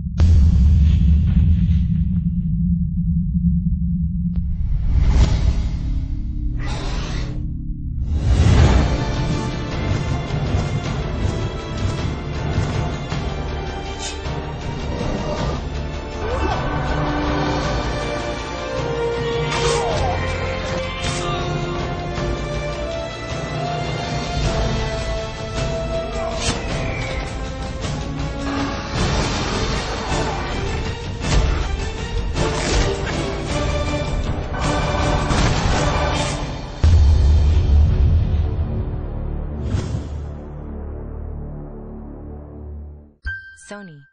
you Sony.